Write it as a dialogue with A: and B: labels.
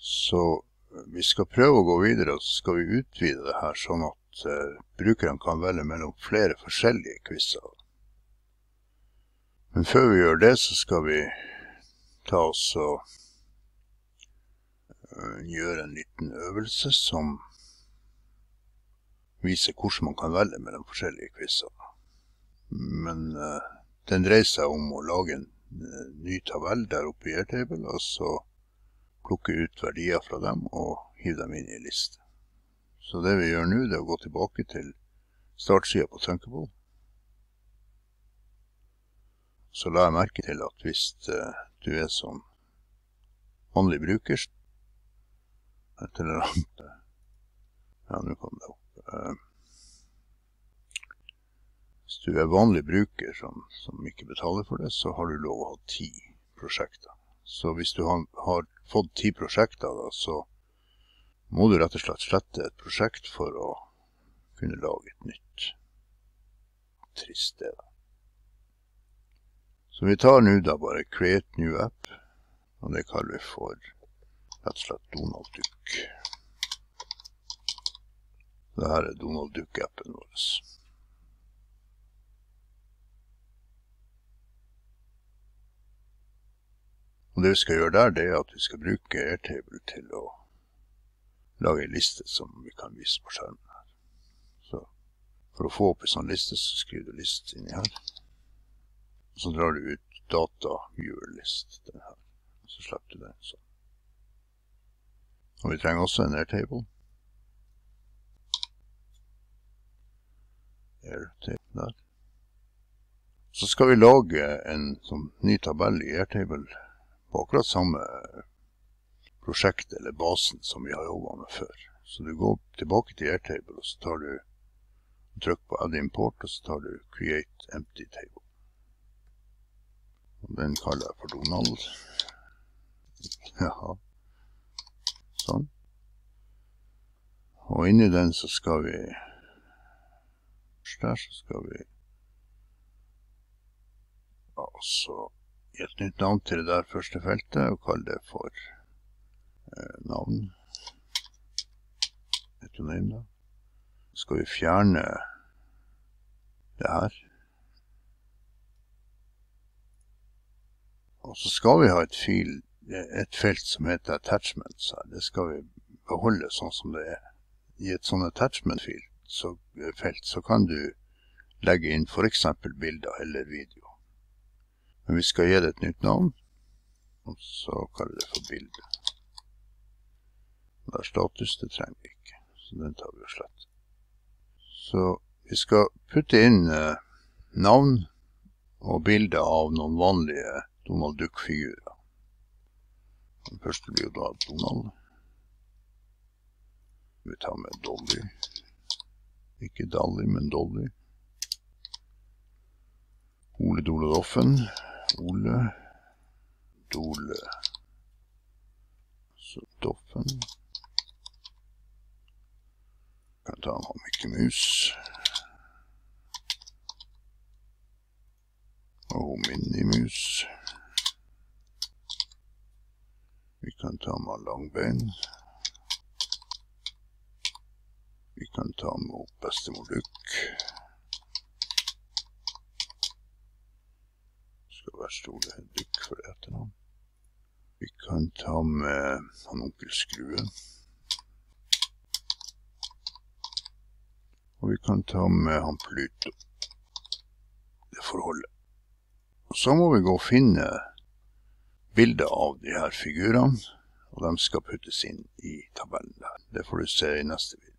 A: Så vi skal prøve å gå videre, og så skal vi utvide det her, sånn at uh, brukerne kan velge mellom flere forskjellige quizer. Men før vi gjør det, så skal vi ta oss og uh, gjøre en liten øvelse som viser hvordan man kan velge mellom forskjellige quizer. Men uh, den dreier seg om å lage en ny tabell der oppe i Airtable, og så plukke ut verdier fra dem og hive dem inn i liste. Så det vi gjør nå, det er å gå tilbake til startsida på Thunkable. Så la jeg merke til at hvis uh, du er som vanlig bruker Et eller annet Ja, nå kom det opp. Uh, hvis du er vanlig bruker som, som, ikke betaler for det, så har du lov å ha ti prosjekter. Så hvis du har, fått ti prosjekter, da, så må du rett og slett slette et prosjekt for å kunne lage et nytt. Trist det, da. Så vi tar nå da bare create new app, og det kaller vi for rett og slett Donald Duck. Det her er Donald Duck-appen vår. Og det vi skal gjøre der, det er at vi skal bruke Airtable til å lage en liste som vi kan vise på skjermen her. Så for å få opp en sånn liste, så skriver du list inni her. Så drar du ut data viewer list, den her. Så slipper du den sånn. Og vi trenger også en Airtable. Airtable der. Så skal vi lage en sånn ny tabell i Airtable på akkurat samme prosjekt eller basen som vi har jobba med før. Så du går tilbake til Airtable, og så tar du trykk på Add import, og så tar du Create empty table. Og den kaller jeg for Donald. Ja. Sånn. Og inni den så skal vi Der så skal vi Altså et nytt navn til det der første feltet og kalle det for eh, navn. Etoname, da. Så skal vi fjerne det her. Og så skal vi ha et, fil, et felt som heter attachments her. Det skal vi beholde sånn som det er. I et sånn attachment-felt så, så kan du legge inn f.eks. bilder eller video. Men vi skal gi det et nytt navn, og så kaller vi det for bilde. Det er status, det trenger vi ikke, så den tar vi og slett. Så vi skal putte inn eh, navn og bilder av noen vanlige Donald Duck-figurer. Den første blir jo da Donald. Vi tar med Dolly. Ikke Dolly, men Dolly. Ole Dole Doffen. Ole Dole Så Doffen. Kan ta med Mikke Mus. Og Minimus. Vi kan ta med Langbein. Vi kan ta med Bestemor Duck. Være Stole Dykk for det etternavn. Vi kan ta med han onkel Skrue. Og vi kan ta med han Pluto. Det forholdet. Og så må vi gå og finne bilder av de her figurene, og de skal puttes inn i tabellen der. Det får du se i neste video.